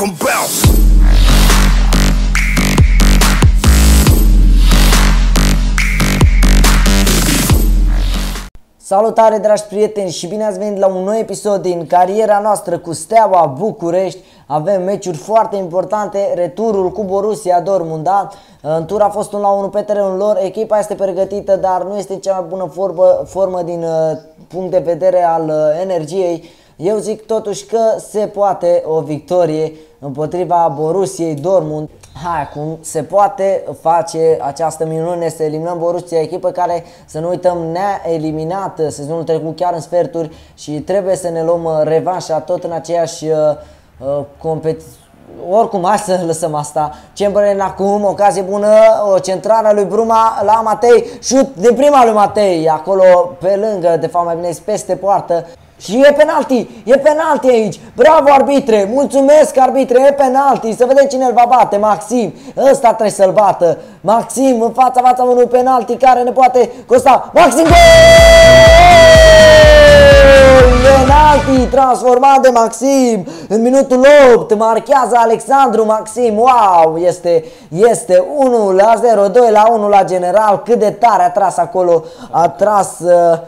make 'em bounce. Salutare dragi prieteni și bine ați venit la un nou episod din cariera noastră cu Steaua București. Avem meciuri foarte importante, returul cu Borussia Dortmund, da? În tur a fost un la 1 pe terenul lor, echipa este pregătită, dar nu este cea mai bună formă, formă din uh, punct de vedere al uh, energiei. Eu zic totuși că se poate o victorie împotriva Borussiei Dortmund. Hai, acum se poate face această minune să eliminăm Borussia, echipă care, să nu uităm, ne-a eliminat sezonul trecut chiar în sferturi și trebuie să ne luăm uh, revanșa tot în aceeași uh, uh, competiție. Oricum, hai să lăsăm asta. Chamberlain acum, ocazie bună, o centrare a lui Bruma la Matei, șut din prima lui Matei, acolo pe lângă, de fapt mai bine peste poartă. Și e penalti, e penalti aici. Bravo arbitre, mulțumesc arbitre, e penalti. Să vedem cine îl va bate, Maxim. Ăsta trebuie să-l bată. Maxim în fața fața unui penalti care ne poate costa. Maxim gol! Penalti transformat de Maxim în minutul 8. Marchează Alexandru Maxim. Wow, este, este 1 la 0, 2 la 1 la general. Cât de tare a tras acolo. A tras... Uh,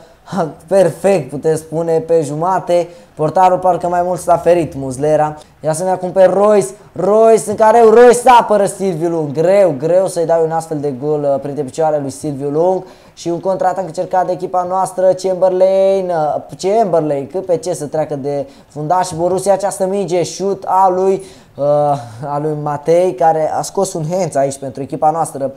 Perfect, putem spune, pe jumate. Portarul parcă mai mult s-a ferit, Muzlera. Ia să ne acum pe Royce. Royce în care Royce apără Silviu Lung. Greu, greu să-i dai un astfel de gol uh, printre picioarele lui Silviu Lung. Și un contraatac încercat de echipa noastră, Chamberlain. Uh, Chamberlain, cât pe ce să treacă de fundaș. Borussia această minge, shoot a lui, uh, a lui Matei, care a scos un hands aici pentru echipa noastră.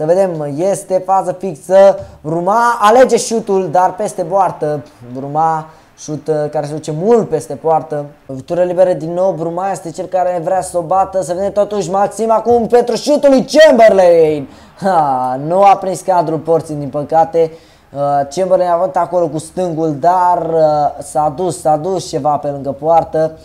Să vedem, este fază fixă. Bruma alege șutul, dar peste poartă. Bruma șut uh, care se duce mult peste poartă. Lovitură liberă din nou, Bruma este cel care vrea să o bată. Să vedem totuși Maxim acum pentru șutul lui Chamberlain. Ha, nu a prins cadrul porții din păcate. Uh, Chamberlain a avut acolo cu stângul, dar uh, s-a dus, s-a dus ceva pe lângă poartă.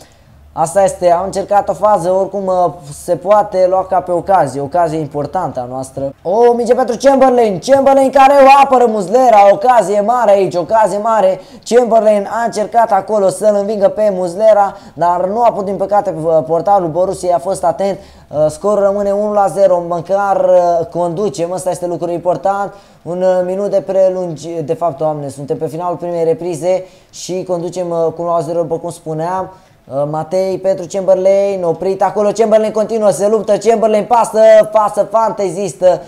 Asta este, am încercat o fază, oricum uh, se poate lua ca pe ocazie, ocazie importantă a noastră. O minge pentru Chamberlain, Chamberlain care o apără Muzlera, ocazie mare aici, ocazie mare. Chamberlain a încercat acolo să-l învingă pe Muzlera, dar nu a putut din păcate uh, portarul Borussiei a fost atent. Uh, scorul rămâne 1 la 0, măcar conducem, ăsta este lucru important. Un minut de prelungi, de fapt, doamne, suntem pe finalul primei reprize și conducem cu 1 la 0, după cum spuneam. Uh, Matei pentru Chamberlain, oprit acolo, Chamberlain continuă, se luptă, Chamberlain pasă, pasă fantezistă.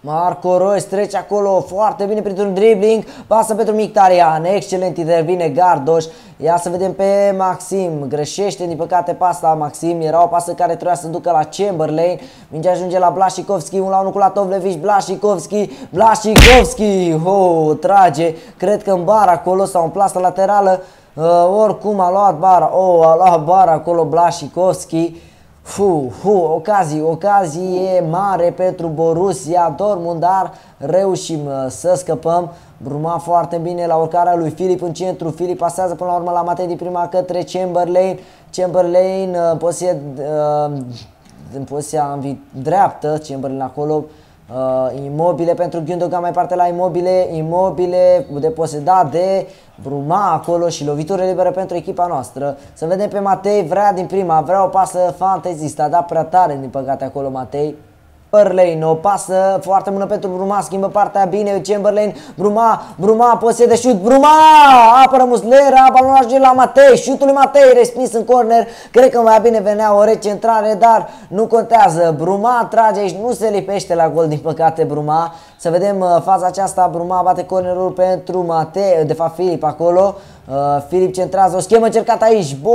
Marco Reus trece acolo foarte bine printr-un dribbling, pasă pentru Mictarian, excelent intervine Gardoș. Ia să vedem pe Maxim, greșește din păcate pasta Maxim, era o pasă care trebuia să ducă la Chamberlain. Mingea ajunge la Blașikovski, un la unul cu la Tovlevici, Blașikovski, Blașikovski, oh, trage, cred că în bar acolo sau în plasă laterală. Uh, oricum a luat bara, oh, a luat bara acolo Blașikovski. Fu, fu, ocazii, ocazie mare pentru Borussia Dortmund, dar reușim uh, să scăpăm. Bruma foarte bine la urcarea lui Filip în centru. Filip pasează până la urmă la Matei din prima către Chamberlain. Chamberlain uh, în poziție, uh, în poziția dreaptă, Chamberlain acolo Uh, imobile pentru Gundogan mai parte la imobile, imobile deposedat de Bruma acolo și lovitură liberă pentru echipa noastră. Să vedem pe Matei, vrea din prima, vrea o pasă fantasist, a dat prea tare din păcate acolo Matei. Chamberlain, o pasă foarte bună pentru Bruma, schimbă partea bine Chamberlain, Bruma, Bruma, posie de șut, Bruma, apără Muslera, balonul ajunge la Matei, șutul lui Matei, respins în corner, cred că mai bine venea o recentrare, dar nu contează, Bruma trage aici, nu se lipește la gol din păcate Bruma, să vedem uh, faza aceasta, Bruma bate cornerul pentru Matei, de fapt Filip acolo, Uh, Filip centrează o schemă încercată aici. Bo,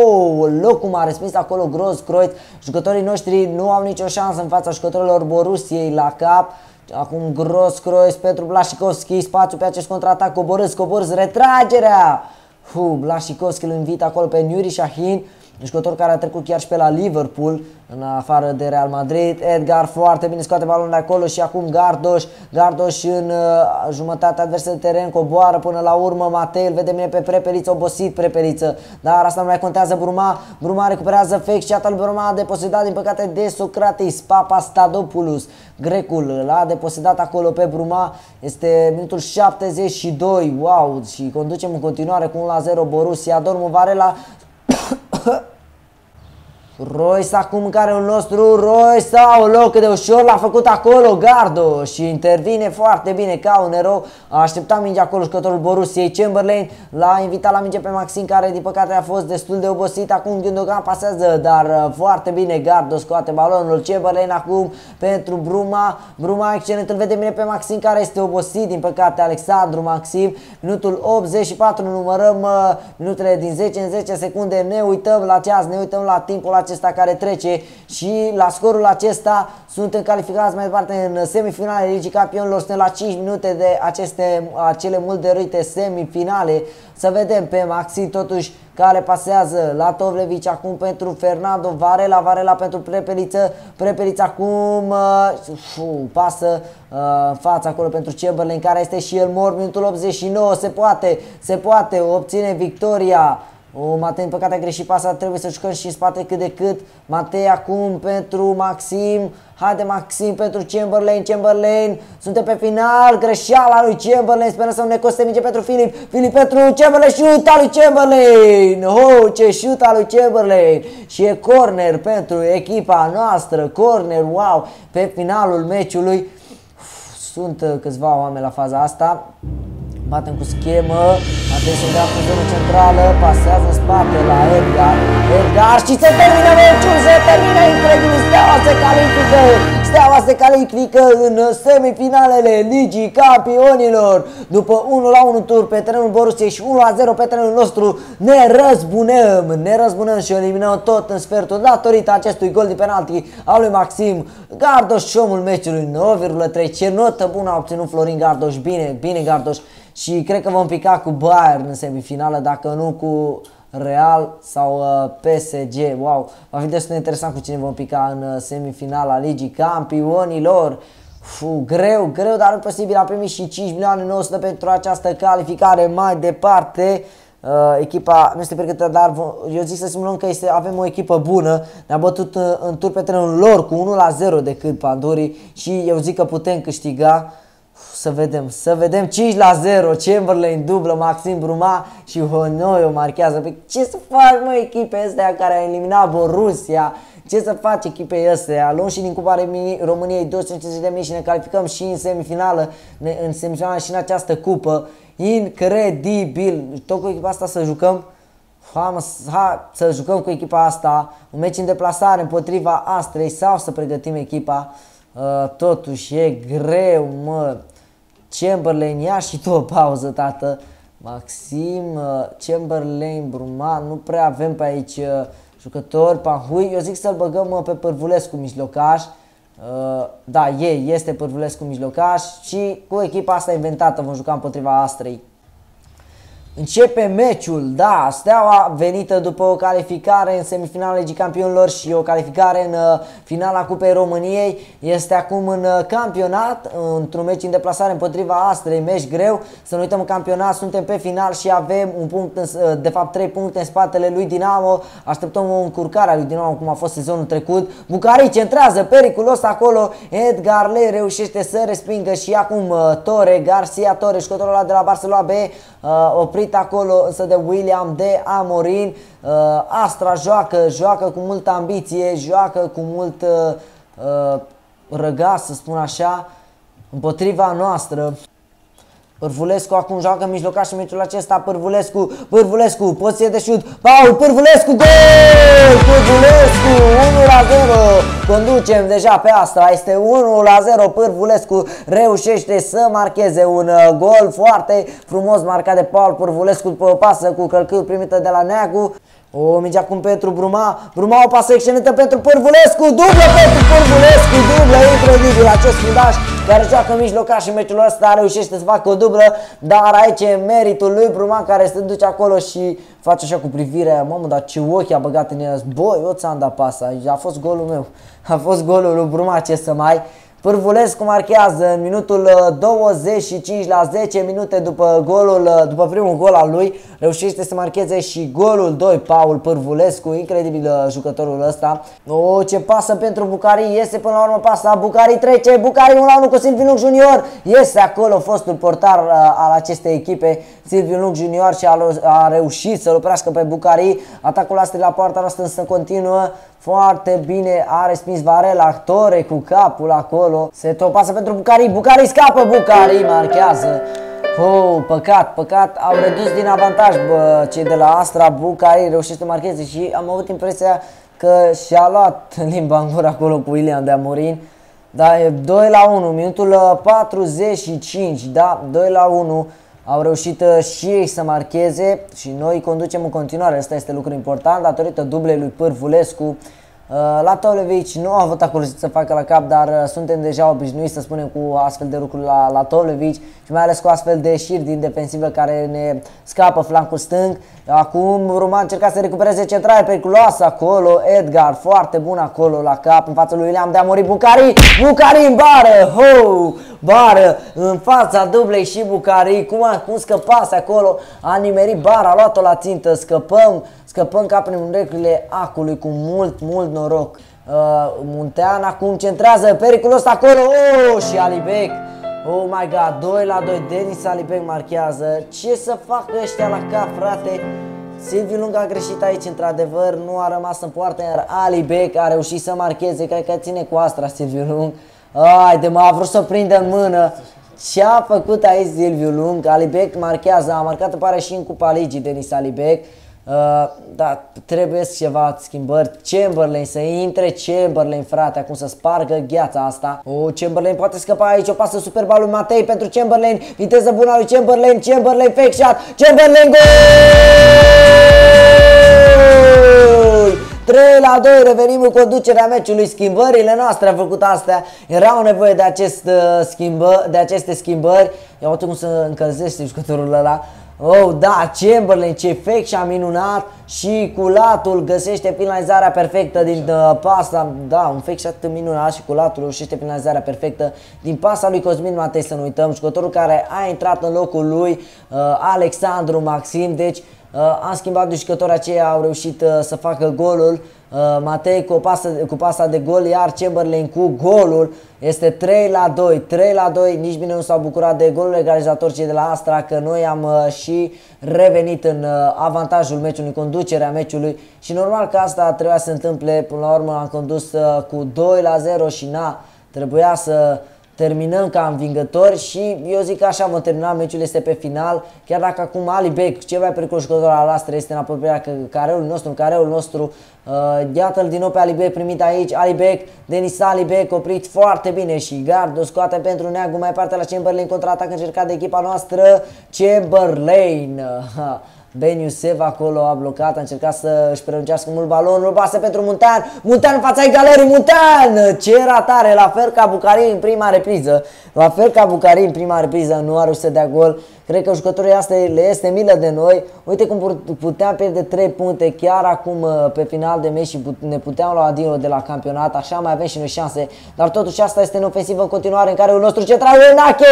locul m-a respins acolo gros Croit. Jucătorii noștri nu au nicio șansă în fața jucătorilor Borussiei la cap. Acum gros Crois pentru Blașikovski, spațiu pe acest contraatac, coborâs, coborâs, retragerea! Fu, Blașikovski îl invită acolo pe Nuri Shahin jucător care a trecut chiar și pe la Liverpool, în afară de Real Madrid. Edgar foarte bine scoate balonul de acolo și acum Gardoș. Gardoș în uh, jumătatea adversă de teren, coboară până la urmă. Matei îl vede bine pe Prepeliță, obosit Prepeliță. Dar asta nu mai contează Bruma. Bruma recuperează fake și al Bruma a deposedat din păcate de Socrates, Papa Stadopoulos. Grecul l-a deposedat acolo pe Bruma. Este minutul 72. Wow! Și conducem în continuare cu 1 la 0 Borussia Dortmund Varela 喝 Royce acum în care un nostru Royce sau loc de ușor l-a făcut acolo Gardo și intervine foarte bine ca un erou. A așteptat mingea acolo jucătorul Borussiei Chamberlain, l-a invitat la minge pe Maxim care din păcate a fost destul de obosit. Acum Gundogan pasează, dar uh, foarte bine Gardo scoate balonul. Chamberlain acum pentru Bruma. Bruma excelent, îl vede bine pe Maxim care este obosit din păcate Alexandru Maxim. Minutul 84 numărăm uh, minutele din 10 în 10 secunde. Ne uităm la ceas, ne uităm la timpul acesta acesta care trece și la scorul acesta suntem calificați mai departe în semifinale Ligii Campionilor. Suntem la 5 minute de aceste, acele mult dărite semifinale. Să vedem pe Maxi totuși care pasează la Tovlevici acum pentru Fernando Varela, Varela pentru Prepeliță, Prepeliță acum uh, fu, pasă uh, fața acolo pentru Chamberlain care este și el mor, minutul 89 se poate, se poate obține victoria o, Matei, în păcate a greșit pasa, trebuie să jucăm și în spate cât de cât. Matei acum pentru Maxim. Haide Maxim pentru Chamberlain, Chamberlain. Suntem pe final, greșeala lui Chamberlain. Sperăm să nu ne coste minge pentru Filip. Filip pentru Chamberlain, șuta lui Chamberlain. Oh, ce șuta lui Chamberlain. Și e corner pentru echipa noastră. Corner, wow, pe finalul meciului. Sunt uh, câțiva oameni la faza asta. Batem cu schemă, atenție în dreapta zonă centrală, pasează în spate la Edgar, Edgar și se termină meciul, se termină incredibil, Steaua se califică, Steaua se califică în semifinalele Ligii Campionilor. După 1 la 1 tur pe terenul Borussiei și 1 la 0 pe terenul nostru, ne răzbunăm, ne răzbunăm și eliminăm tot în sfertul datorită acestui gol de penalti al lui Maxim Gardoș, omul meciului 9,3, ce notă bună a obținut Florin Gardoș, bine, bine Gardoș și cred că vom pica cu Bayern în semifinală, dacă nu cu Real sau uh, PSG. Wow, va fi destul de interesant cu cine vom pica în uh, semifinala Ligii Campionilor. Fu, greu, greu, dar nu posibil. A primit și 5 milioane 900 pentru această calificare mai departe. Uh, echipa nu este pregătită, dar eu zic să simulăm că este, avem o echipă bună. Ne-a bătut uh, în tur pe terenul lor cu 1 la 0 decât Pandorii și eu zic că putem câștiga. Uh, să vedem, să vedem 5 la 0, Chamberlain dublă, Maxim Bruma și Honoi o marchează. Păi ce să faci mă echipe astea care a eliminat Borussia? Ce să faci echipei astea? Luăm și din Cupa României 250 de mii și ne calificăm și în semifinală, în semifinală și în această cupă. Incredibil! Tot cu echipa asta să jucăm. Ha, mă, ha, să jucăm cu echipa asta, un meci în deplasare împotriva Astrei sau să pregătim echipa. Uh, totuși e greu, mă. Chamberlain, ia și tu o pauză, tată. Maxim, uh, Chamberlain, Bruman, nu prea avem pe aici uh, jucători, Pahui, eu zic să-l băgăm uh, pe Pârvulescu mijlocaș. Da, e, este Pârvulescu mijlocaș și cu echipa asta inventată vom juca împotriva Astrei. Începe meciul, da, Steaua venită după o calificare în semifinala Ligii Campionilor și o calificare în uh, finala Cupei României. Este acum în uh, campionat, într-un meci în deplasare împotriva Astrei, meci greu. Să nu uităm în campionat, suntem pe final și avem un punct, uh, de fapt 3 puncte în spatele lui Dinamo. Așteptăm o încurcare a lui Dinamo cum a fost sezonul trecut. Bucari centrează periculos acolo, Edgar le reușește să respingă și acum Tore, Garcia Tore, jucătorul ăla de la Barcelona B, oprit oprit acolo însă de William de Amorin. Uh, Astra joacă, joacă cu multă ambiție, joacă cu mult uh, uh, răgas, să spun așa, împotriva noastră. Pârvulescu acum joacă mijlocaș în meciul acesta, Pârvulescu, Pârvulescu, poziție de șut, Paul, Pârvulescu, gol! Pârvulescu, 1 la 0, conducem deja pe asta, este 1 la 0, Pârvulescu reușește să marcheze un uh, gol foarte frumos marcat de Paul Pârvulescu. După o pasă cu călcâl primită de la Neagu. O minge acum pentru Bruma, Bruma o pasă excelentă pentru Pârvulescu, dublă pentru Pârvulescu, dublă, incredibil acest fundaș care joacă mijlocaș în meciul ăsta, reușește să facă o dublă, dar aici e meritul lui Bruma care se duce acolo și face așa cu privirea, mamă, dar ce ochi a băgat în el, băi, eu ți-am dat pasa, a fost golul meu, a fost golul lui Bruma, ce să mai, Pârvulescu marchează în minutul 25 uh, la 10 minute după golul, uh, după primul gol al lui. Reușește să marcheze și golul 2, Paul Pârvulescu, incredibil uh, jucătorul ăsta. O, ce pasă pentru Bucari, iese până la urmă pasa, Bucari trece, Bucari 1 la 1 cu Silviu Luc Junior. Iese acolo fostul portar al acestei echipe, Silviu Luc Junior și a, a reușit să-l oprească pe Bucari. Atacul asta de la poarta noastră însă continuă. Foarte bine a respins Varela, Tore cu capul acolo. Se topasă pentru Bucari, Bucari scapă, Bucari marchează. Oh, păcat, păcat, au redus din avantaj bă, cei de la Astra, Bucari reușește să marcheze și am avut impresia că și-a luat limba în gură acolo cu Ilian de Amorin. Da, e 2 la 1, minutul 45, da, 2 la 1. Au reușit uh, și ei să marcheze și noi conducem în continuare. Asta este lucru important datorită dublei lui Pârvulescu. Uh, la Tovlevici nu a avut acolo să facă la cap, dar uh, suntem deja obișnuiți să spunem cu astfel de lucruri la, la Tovlevici și mai ales cu astfel de șiri din defensivă care ne scapă flancul stâng. Acum Roman încerca să recupereze centrale periculoasă acolo, Edgar foarte bun acolo la cap în fața lui William de a muri Bucari, Bucari în bară, ho, bară în fața dublei și Bucari, cum, a, cum scăpase acolo, a nimerit bara, a luat-o la țintă, scăpăm scăpăm ca prin urechile acului cu mult, mult noroc. Uh, Muntean acum centrează periculos acolo, oh, și Alibec. Oh my god, 2 la 2, Denis Alibec marchează. Ce să facă ăștia la cap, frate? Silviu Lung a greșit aici, într-adevăr, nu a rămas în poartă, iar Alibec a reușit să marcheze, cred că ține cu astra Silviu Lung. Haide, mă, a vrut să prindă în mână. Ce a făcut aici Silviu Lung? Alibec marchează, a marcat, pare, și în Cupa Ligii Denis Alibec. Uh, da, trebuie ceva schimbări. Chamberlain să intre, Chamberlain frate, acum să spargă gheața asta. O, oh, Chamberlain poate scăpa aici, o pasă super lui Matei pentru Chamberlain, viteză bună lui Chamberlain, Chamberlain fake shot, Chamberlain gol! 3 la 2, revenim în conducerea meciului. Schimbările noastre au făcut astea. Erau nevoie de, acest, uh, schimbă, de aceste schimbări. Ia uite cum să încălzește jucătorul ăla. Oh, da, Chamberlain, ce efect și-a minunat și culatul găsește finalizarea perfectă din uh, pasa, da, un fake atât minunat și culatul reușește finalizarea perfectă din pasa lui Cosmin Matei, să nu uităm, jucătorul care a intrat în locul lui, uh, Alexandru Maxim, deci uh, am schimbat de jucători aceia, au reușit uh, să facă golul, Uh, Matei cu, pasă, cu pasa de gol, iar Chamberlain cu golul. Este 3 la 2, 3 la 2, nici bine nu s-au bucurat de golul egalizator cei de la Astra, că noi am uh, și revenit în uh, avantajul meciului, conducerea meciului. Și normal că asta trebuia să se întâmple, până la urmă am condus uh, cu 2 la 0 și na, trebuia să terminăm ca învingători și eu zic că așa vom termina, meciul este pe final, chiar dacă acum Ali Beck, cel mai periculos jucător al Astra, este în apropierea careului nostru, în careul nostru, uh, iată-l din nou pe Ali Beck primit aici, Ali Beck, Denis Ali Beck, oprit foarte bine și gardul scoate pentru Neagu mai parte la Chamberlain, contraatac încercat de echipa noastră, Chamberlain, Ben Iusef acolo a blocat, a încercat să își prelungească mult balonul, pasă pentru Muntean, Muntean în fața egalării, Muntean! Ce ratare, la fel ca Bucari în prima repriză, la fel ca Bucari în prima repriză, nu a reușit să dea gol. Cred că jucătorii astea le este milă de noi. Uite cum puteam pierde 3 puncte chiar acum uh, pe final de meci și ne puteam lua Adino de la campionat. Așa mai avem și noi șanse. Dar totuși asta este în ofensivă în continuare în care un nostru central Enache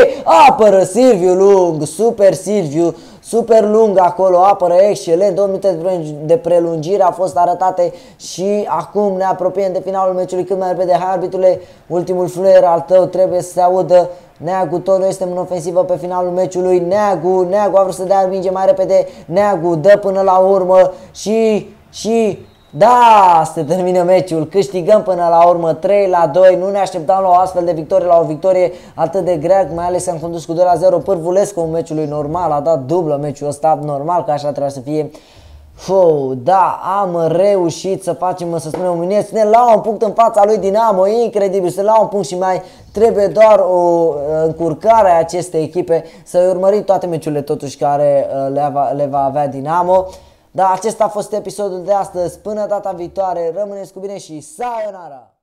apără Silviu Lung, super Silviu super lung acolo, apără excelent, două minute de prelungire au fost arătate și acum ne apropiem de finalul meciului cât mai repede. Hai arbitule, ultimul fluier al tău trebuie să se audă. Neagu, tot noi suntem în ofensivă pe finalul meciului. Neagu, Neagu a vrut să dea minge mai repede. Neagu dă până la urmă și, și da, se termină meciul, câștigăm până la urmă 3 la 2, nu ne așteptam la o astfel de victorie, la o victorie atât de grea, mai ales am condus cu 2 la 0, Pârvulescu în meciului normal, a dat dublă meciul ăsta, normal că așa trebuie să fie. Fou, da, am reușit să facem, să spunem, un ne la un punct în fața lui Dinamo, incredibil, să la un punct și mai trebuie doar o încurcare a acestei echipe să urmări toate meciurile totuși care uh, le va, le va avea Dinamo. Da, acesta a fost episodul de astăzi. Până data viitoare, rămâneți cu bine și sayonara!